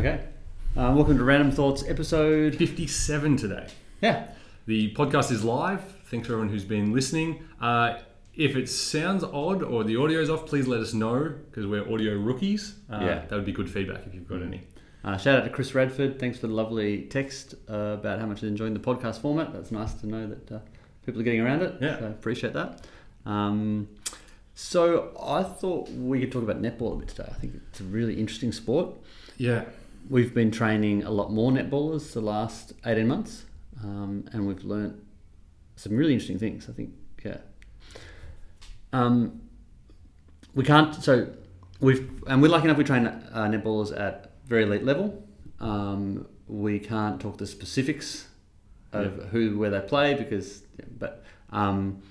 Okay. Um, welcome to Random Thoughts episode. 57 today. Yeah. The podcast is live. Thanks for everyone who's been listening. Uh, if it sounds odd or the audio's off, please let us know because we're audio rookies. Uh, Yeah. That would be good feedback if you've got any. Uh, shout out to Chris Radford. Thanks for the lovely text uh, about how much he's enjoying the podcast format. That's nice to know that uh, people are getting around it. Yeah. So appreciate that. Um, so I thought we could talk about netball a bit today. I think it's a really interesting sport. Yeah. We've been training a lot more netballers the last 18 months, um, and we've learnt some really interesting things. I think, yeah. Um, we can't, so we've, and we're lucky enough we train uh, netballers at very elite level. Um, we can't talk the specifics of who, where they play because, but, um,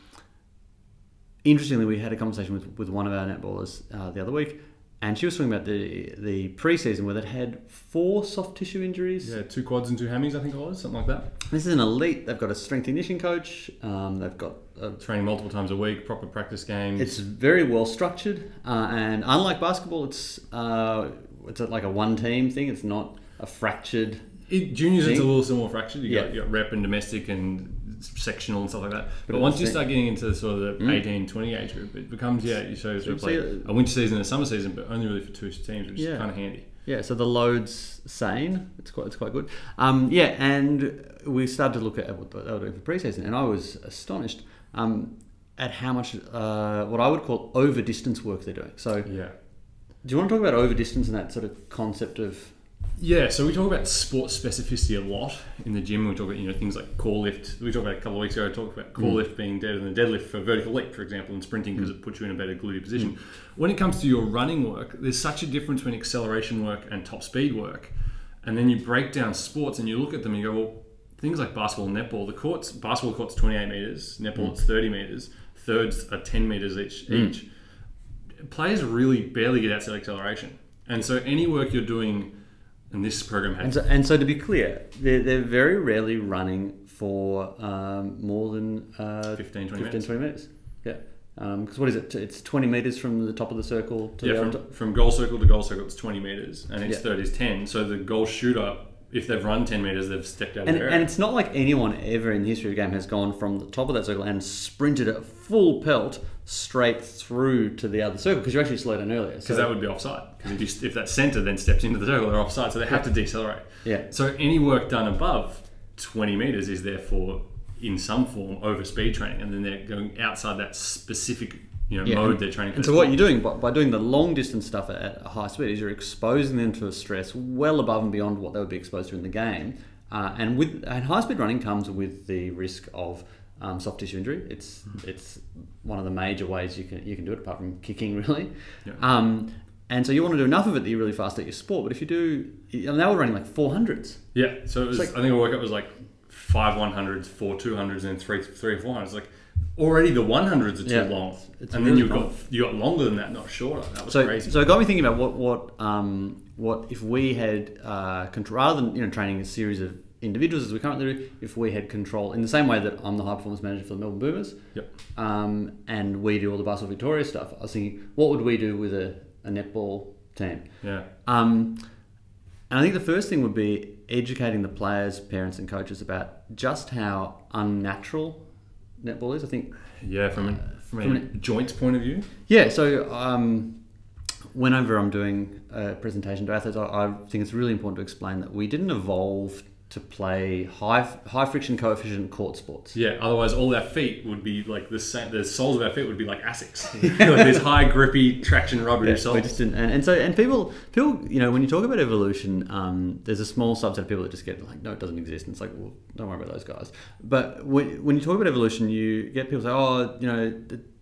interestingly, we had a conversation with, with one of our netballers uh, the other week, and she was talking about the the preseason where they'd had four soft tissue injuries. Yeah, two quads and two hammies, I think it was, something like that. This is an elite. They've got a strength conditioning coach. Um, they've got a, Training multiple times a week, proper practice games. it's very well structured, uh, and unlike basketball, it's uh, it's like a one team thing. It's not a fractured. It, juniors, it's a little more fractured. You, Yeah. got, you got rep and domestic and sectional and stuff like that. But, But once you start getting into sort of the Mm. 18, 20 age group, it becomes, yeah, you so So to play uh, a winter season and a summer season, but only really for two teams, which Yeah. is kind of handy. Yeah, so the load's sane. It's quite it's quite good. Um, yeah, and we started to look at what they were doing for preseason, and I was astonished um, at how much uh, what I would call over distance work they're doing. So, yeah, do you want to talk about over distance and that sort of concept of Yeah, so we talk about sport specificity a lot in the gym. We talk about you know things like core lift. We talked about a couple of weeks ago. I talked about core Mm. lift being better than the deadlift for vertical leap, for example, and sprinting because mm. it puts you in a better gluteal position. Mm. When it comes to your running work, there's such a difference between acceleration work and top speed work. And then you break down sports and you look at them and you go, well, things like basketball and netball. The courts, basketball court's 28 meters, netball mm. it's 30 meters, thirds are 10 meters each. Each players really barely get outside acceleration. And so any work you're doing, and this program and so, and so to be clear, they're, they're very rarely running for um, more than uh, 15, 20 15, minutes. 20 minutes. Yeah. Because what is it? It's 20 meters from the top of the circle to Yeah, the from, from goal circle to goal circle, it's 20 meters, and its Yeah. third is 10. So the goal shooter, if they've run 10 meters, they've stepped out And, of their and it's not like anyone ever in the history of the game has gone from the top of that circle and sprinted at full pelt straight through to the other circle because you actually slowed down earlier. Because that would be offside. Because if, if that centre then steps into the circle, they're offside, so they have to decelerate. Yeah. So any work done above 20 meters is therefore, in some form, over speed training, and then they're going outside that specific you know, Yeah, mode and- they're training. And so what you're doing by, by doing the long distance stuff at, a high speed is you're exposing them to a stress well above and beyond what they would be exposed to in the game. Uh, and with and high speed running comes with the risk of um, soft tissue injury. It's it's one of the major ways you can you can do it apart from kicking really. Yeah. Um, and so you want to do enough of it that you're really fast at your sport. But if you do, and they were running like four hundreds. Yeah, so it was. like- I think a workout was like five one hundreds, four two hundreds, and three three four hundreds. Like already the one hundreds are too Yeah. long, It's and really then you've long. got you got longer than that, not shorter. That was So, crazy. so it got me thinking about what what um, what if we had uh, control rather than you know training a series of individuals as we currently do. If we had control in the same way that I'm the high performance manager for the Melbourne Boomers, Yep. um, and we do all the Basketball Victoria stuff. I was thinking, what would we do with a, a netball team? yeah, Um, and I think the first thing would be educating the players, parents, and coaches about just how unnatural netball is. I think yeah. From an, from, from a joints point of view, Yeah, so um, whenever I'm doing a presentation to athletes, I, I think it's really important to explain that we didn't evolve to play high high friction coefficient court sports. yeah. Otherwise, all our feet would be like the same. The soles of our feet would be like Asics, like these high grippy traction rubber Yeah, soles. we just didn't, and, and so and people people you know when you talk about evolution, um, there's a small subset of people that just get like no, it doesn't exist, and it's like well, don't worry about those guys. But when, when you talk about evolution, you get people say oh you know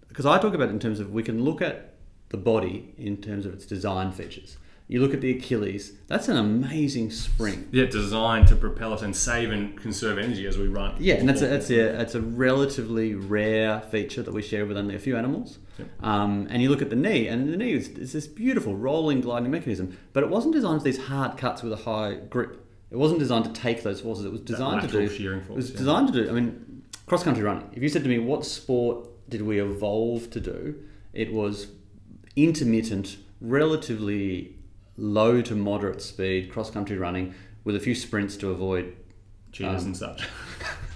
because I talk about it in terms of we can look at the body in terms of its design features. You look at the Achilles, that's an amazing spring. yeah, designed to propel us and save and conserve energy as we run. Yeah, and that's a, that's a that's a relatively rare feature that we share with only a few animals. Yep. Um, and you look at the knee, and the knee is, is this beautiful rolling, gliding mechanism, but it wasn't designed for these hard cuts with a high grip. It wasn't designed to take those forces. It was designed to do. shearing force, it was yeah. designed to do. I mean, cross country running. If you said to me, "What sport did we evolve to do?" It was intermittent, relatively low to moderate speed cross country running with a few sprints to avoid cheaters Um, and such.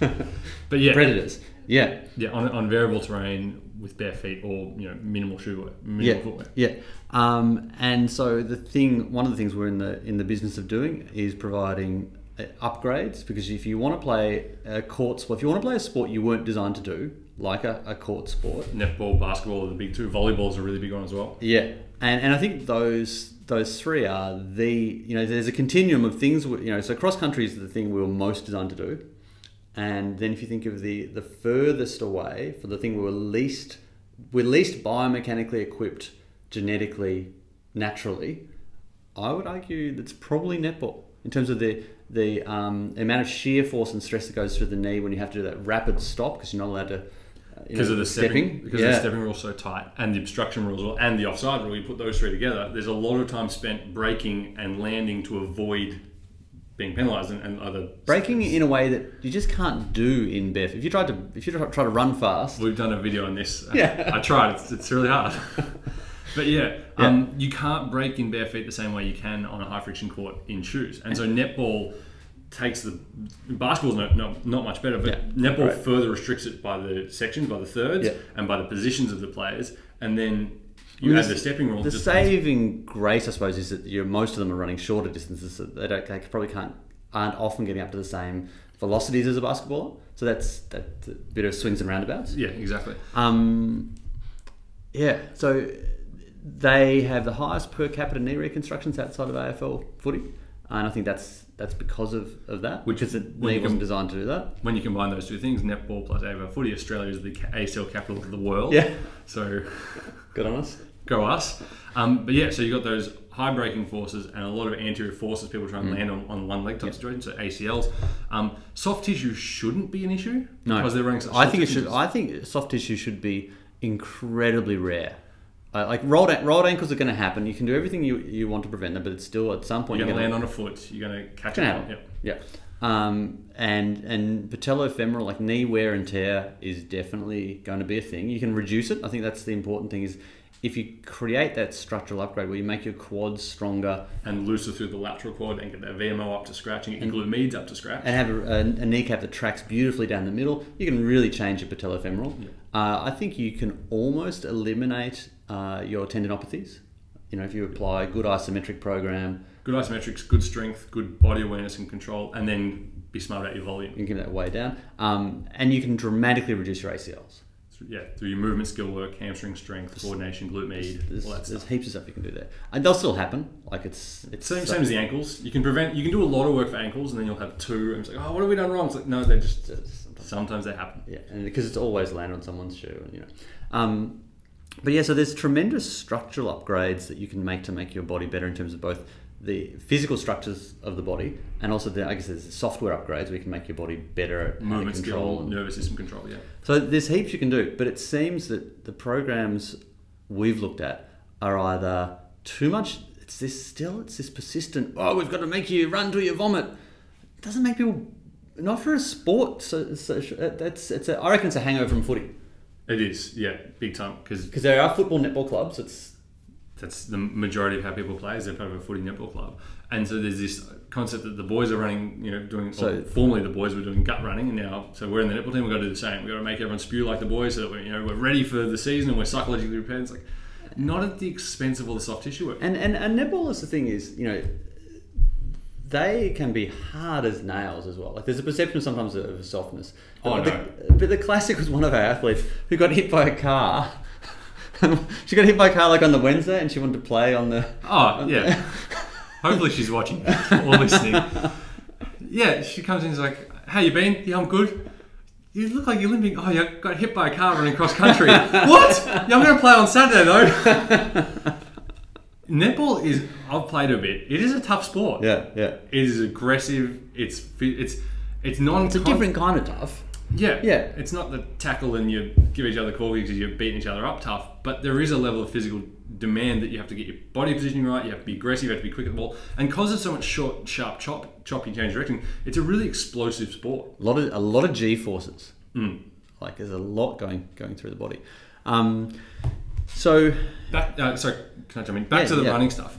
but yeah, predators. Yeah, yeah, on, on variable terrain with bare feet or you know minimal shoe wear, minimal yeah, footwear. yeah. Um, and so the thing, one of the things we're in the in the business of doing is providing uh, upgrades because if you want to play a court sport, if you want to play a sport you weren't designed to do, like a, a court sport, Netball, basketball are the big two. Volleyball's a really big one as well. Yeah, and and I think those those three are the you know there's a continuum of things you know so cross country is the thing we were most designed to do, and then if you think of the the furthest away for the thing we were least we're least biomechanically equipped genetically naturally, I would argue that's probably netball in terms of the the um, amount of shear force and stress that goes through the knee when you have to do that rapid stop because you're not allowed to. Because of the stepping, because yeah. the stepping rule's so tight, and the obstruction rules, well, and the offside rule. You put those three together. There's a lot of time spent braking and landing to avoid being penalised, and, and other Braking in a way that you just can't do in Beth. If you tried to, if you try to run fast, We've done a video on this. Yeah. I tried. It's, it's really hard. but yeah, Um, you can't brake in bare feet the same way you can on a high friction court in shoes. And so netball takes the basketball's not, not, not much better, but Yeah. netball Right. further restricts it by the sections, by the thirds, Yeah. and by the positions of the players. And then you add the- the stepping rule. the saving grace, I suppose, is that you're, most of them are running shorter distances. So they, don't, they probably can't aren't often getting up to the same velocities as a basketballer. So that's a bit of swings and roundabouts. Yeah, exactly. Um, yeah, so they have the highest per capita knee reconstructions outside of AFL footy, and I think that's that's because of, of that, Which is it wasn't designed to do that. When you combine those two things, netball plus AFL footy, Australia is the ACL capital of the world. Yeah, So good on us. go us. Um, but yeah, so you got those high braking forces and a lot of anterior forces. People try and Mm. land on, on one leg type situation, so ACLs. Um, soft tissue shouldn't be an issue No, because they're running I think it should. I think soft tissue should be incredibly rare. Uh, like rolled rolled ankles are going to happen. You can do everything you, you want to prevent them, but it's still at some point You're going to land on a foot. You're going to catch it. happen. Yep. Yeah. Um, and and patellofemoral, like knee wear and tear, is definitely going to be a thing. You can reduce it. I think that's the important thing. Is if you create that structural upgrade where you make your quads stronger And looser through the lateral quad and get that VMO up to scratch and get your glute up to scratch. and have a, a, a kneecap that tracks beautifully down the middle, you can really change your patellofemoral. Uh, I think you can almost eliminate uh, your tendinopathies. You know, if you apply a good isometric program, Good isometrics, good strength, good body awareness and control, and then be smart about your volume. you can get that way down, um, and you can dramatically reduce your ACLs. Yeah, through your movement skill work, hamstring strength, coordination, glute med, There's, all that there's stuff. heaps of stuff you can do there, and they'll still happen. Like it's it's Same, same as the ankles. You can prevent. You can do a lot of work for ankles, and then you'll have two. And it's like, oh, what have we done wrong? It's like, no, they just sometimes- sometimes they happen. Yeah, and because it's always land on someone's shoe, and you know. Um, but yeah, so there's tremendous structural upgrades that you can make to make your body better in terms of both the physical structures of the body and also the, I guess there's software upgrades where you can make your body better at Movement control. skill, nervous system control. Yeah. so there's heaps you can do, but it seems that the programs we've looked at are either too much. It's this still. It's this persistent. Oh, we've got to make you run till you vomit. It doesn't make people. Not for a sport. So, so that's it's. A, I reckon it's a hangover from footy It is. Yeah, big time. Because because there are football netball clubs. It's that's the majority of how people play. Is they're part of a footy netball club, and so there's this concept that the boys are running. You know, doing. So- or formerly the boys were doing gut running, and now so we're in the netball team. We've got to do the same. We've got to make everyone spew like the boys, so that we're you know we're ready for the season and we're psychologically prepared. It's like not at the expense of all the soft tissue work. and and and netball is the thing is you know. They can be hard as nails as well. Like there's a perception sometimes of softness. Oh, no. but the classic was one of our athletes who got hit by a car. she got hit by a car like on the Wednesday, and she wanted to play on the. Oh yeah. Hopefully she's watching or listening. Yeah, she comes in and is like, "How you been? Yeah, I'm good." You look like you're limping. Oh, you got hit by a car running cross country. what? Yeah, I'm going to play on Saturday though. Netball is. I've played a bit. It is a tough sport. Yeah, yeah. It is aggressive. It's it's it's non. It's a different kind of tough. Yeah, Yeah. It's not the tackle and you give each other corgis because you're beating each other up tough, but there is a level of physical demand that you have to get your body positioning right. You have to be aggressive. You have to be quick at the ball, and because there's so much short, sharp chop, choppy change direction, it's a really explosive sport. A lot of a lot of G forces. Mm. Like there's a lot going going through the body. Um, so Back, uh, sorry, can I jump in? Back Yeah, to the yeah. running stuff.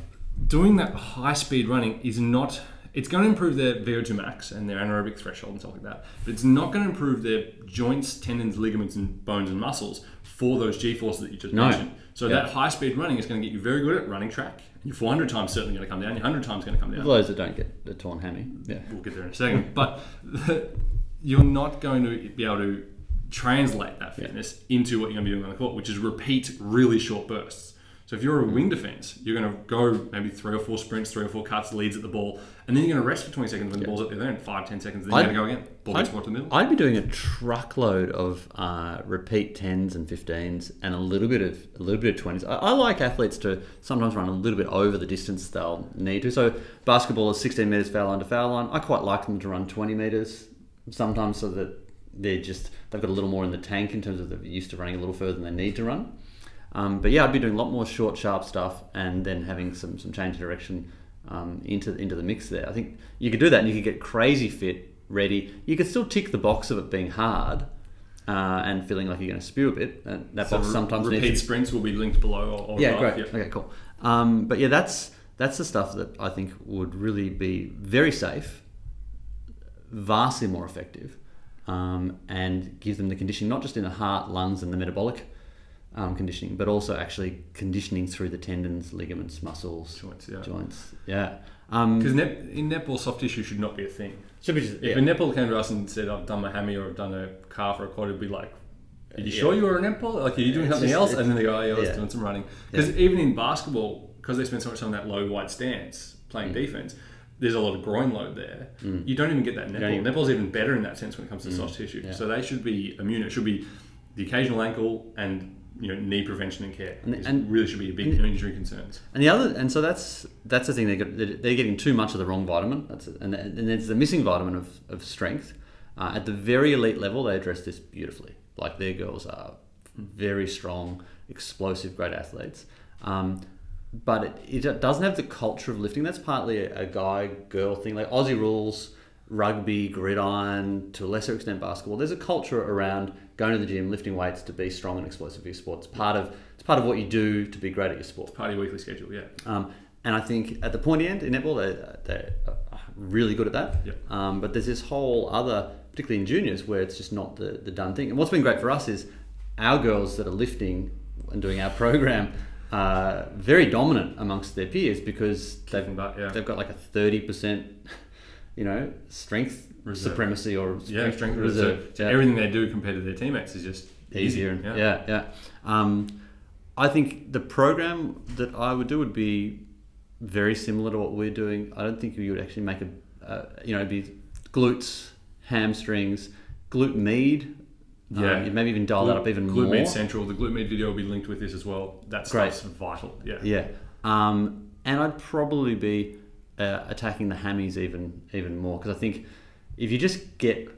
doing that high speed running is not. It's going to improve their VO2 max and their anaerobic threshold and stuff like that, but it's not going to improve their joints, tendons, ligaments, and bones and muscles for those G forces that you just No. mentioned. So Yeah. that high speed running is going to get you very good at running track. Your 400 times certainly going to come down. Your 100 times going to come down. For those that don't get the torn hammy. Yeah. We'll get there in a second. But you're not going to be able to translate that fitness into what you're going to be doing on the court, which is repeat really short bursts. So if you're a wing defense, you're going to go maybe three or four sprints, three or four cuts, leads at the ball, and then you're going to rest for 20 seconds when the ball's at there. other end, five, 10 seconds, then I'd- you're going to go again. Ball gets I'd- to the middle. I'd be doing a truckload of uh, repeat tens and fifteens and a little bit of a little bit of twenties. I, I like athletes to sometimes run a little bit over the distance they'll need to. So basketball is 16 meters foul line to foul line. I quite like them to run 20 meters sometimes, so that they're just they've got a little more in the tank in terms of they're used to running a little further than they need to run. Um, but yeah, I'd be doing a lot more short, sharp stuff, and then having some some change of direction um, into into the mix there. I think you could do that, and you could get crazy fit, ready. You could still tick the box of it being hard uh, and feeling like you're going to spew a bit. And that So box sometimes repeat needs. sprints will be linked below or, or Yeah, above. great. Okay, cool. Um, but yeah, that's that's the stuff that I think would really be very safe, vastly more effective, um, and give them the conditioning not just in the heart, lungs, and the metabolic um, conditioning, but also actually conditioning through the tendons, ligaments, muscles, Joints, yeah. joints. Yeah. Um, Because net, in netball, soft tissue should not be a thing. should be just, If yeah. a netball came to us and said, I've done my hammy or I've done a calf or a quad, it'd be like, are you Yeah. sure you were a netball? Like, are you doing It's something just- else? And then they go, oh, yeah, I was doing some running. Because even in basketball, because they spend so much time in that low wide stance playing Mm. defense, there's a lot of groin load there. You don't even get that netball. even- Mm. Netball's even better in that sense when it comes to soft tissue. So they should be immune. It should be the occasional ankle and you know knee prevention and care. And- and- really should be a big and- injury concerns. And the other, and so that's that's the thing they get. They're they're getting too much of the wrong vitamin. That's it. and and there's the missing vitamin of, of strength. Uh, at the very elite level, they address this beautifully. Like their girls are very strong, explosive, great athletes. Um, but it, it doesn't have the culture of lifting. That's partly a, a guy girl thing. Like Aussie rules, rugby, gridiron, to a lesser extent basketball. There's a culture around going to the gym, lifting weights to be strong and explosive for your sport. It's part of it's part of what you do to be great at your sport. It's part of your weekly schedule, yeah. Um, and I think at the pointy end in netball, they're, they're really good at that. Yep. Um, but there's this whole other, particularly in juniors, where it's just not the, the done thing. And what's been great for us is our girls that are lifting and doing our program are very dominant amongst their peers because they've, yeah. they've got like a 30%, you know, strength Reserve. supremacy or Yeah, strength reserve. reserve. So Yeah everything they do compared to their teammates is just easier. easier. and- yeah, yeah. Um, I think the program that I would do would be very similar to what we're doing. I don't think you would actually make a, uh, you know, it'd be glutes, hamstrings, glute med. Yeah. Um, maybe even dial that up even glute more. Med Central, the glute med video will be linked with this as well. That's Great. vital. Yeah. Yeah. Um, and I'd probably be uh, attacking the hammies even even more because I think if you just get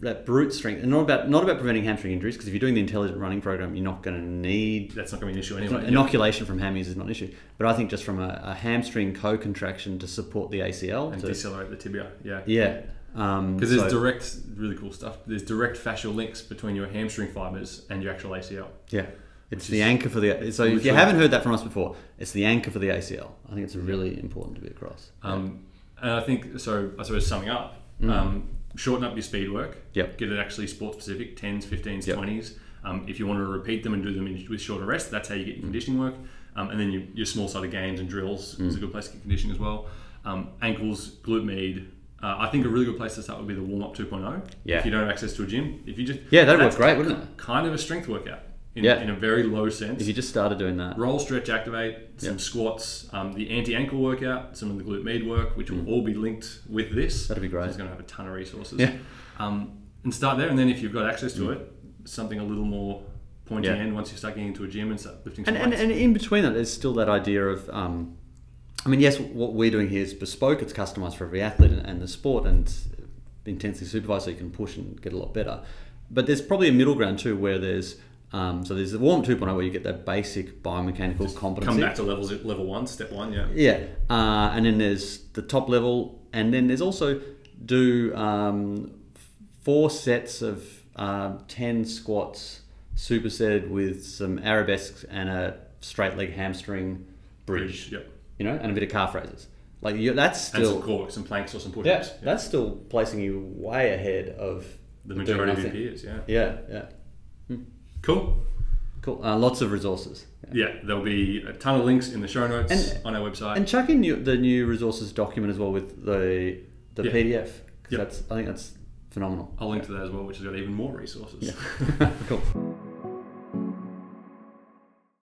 that brute strength and not about not about preventing hamstring injuries because if you're doing the intelligent running program you're not going to need That's not going to be an issue anyway. inoculation from hammies is not an issue, but I think just from a, a hamstring co-contraction to support the ACL. and to- decelerate the tibia. Yeah. yeah, um, Because there's so- direct, really cool stuff. There's direct fascial links between your hamstring fibers and your actual ACL. yeah, it's the anchor for the. So if you haven't heard that from us before, it's the anchor for the ACL. I think it's really important to be across. Um, and I think so. I suppose summing up, Mm. um, shorten up your speed work. Yep. Get it actually sport specific, tens, fifteens, Yep. twenties. Um, if you want to repeat them and do them in, with shorter rest, that's how you get Mm. your conditioning work. Um, and then your, your small sided games and drills is Mm. a good place to get conditioning as well. Um, ankles, glute med. Uh, I think a really good place to start would be the warm up 2.0. Yeah. If you don't have access to a gym, if you just Yeah, that'd work great, wouldn't it? Kind of a strength workout in, Yeah. in a very low sense If you just started doing that, roll, stretch, activate, some Yep. squats, um, the anti-ankle workout, some of the glute med work, which will all be linked with this. Mm. That'd be great. So it's going to have a ton of resources. Yeah. Um, and start there, and then if you've got access to it, something a little more pointy Yeah. end once you start getting into a gym and start lifting and, and, and in between that, there's still that idea of. Um, I mean, yes, what we're doing here is bespoke. It's customized for every athlete and, and the sport, and intensely supervised, so you can push and get a lot better. But there's probably a middle ground too, where there's um, so there's the warm 2.0 where you get that basic biomechanical competency. Come back to levels level one, step one, yeah. Yeah, uh, and then there's the top level, and then there's also do um, four sets of um, ten squats supersetted with some arabesques and a straight leg hamstring bridge. Yep. you know, and a bit of calf raises. Like you, that's and some still core some planks or some yeah, push-ups. that's still placing you way ahead of the majority of your peers. Yeah. Yeah, yeah, Cool. cool. Uh, lots of resources. Yeah. Yeah, there'll be a ton of links in the show notes And- on our website. And chuck in new, the new resources document as well with the the Yeah. PDF Yep. that's I think that's phenomenal. I'll link to that as well, which has got even more resources. Yeah. cool.